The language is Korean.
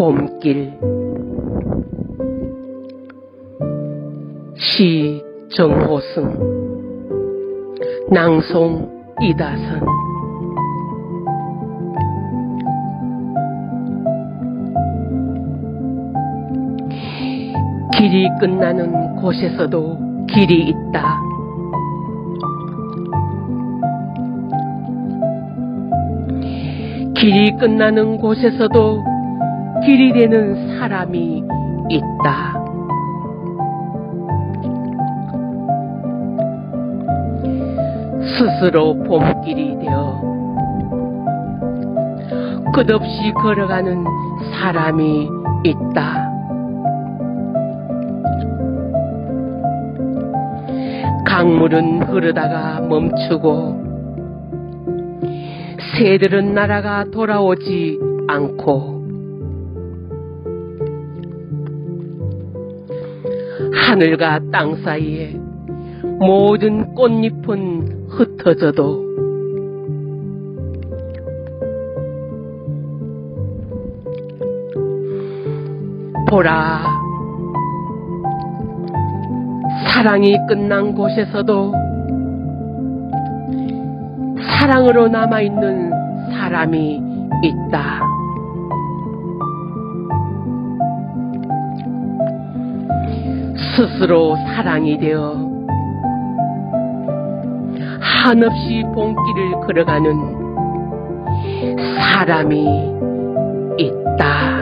봄길 시 정호승 낭송 이다선 길이 끝나는 곳에서도 길이 있다. 길이 끝나는 곳에서도 길이 되는 사람이 있다. 스스로 봄길이 되어 끝없이 걸어가는 사람이 있다. 강물은 흐르다가 멈추고 새들은 날아가 돌아오지 않고 하늘과 땅 사이에 모든 꽃잎은 흩어져도 보라 사랑이 끝난 곳에서도 사랑으로 남아있는 사람이 있다. 스스로 사랑이 되어 한없이 본길을 걸어가는 사람이 있다.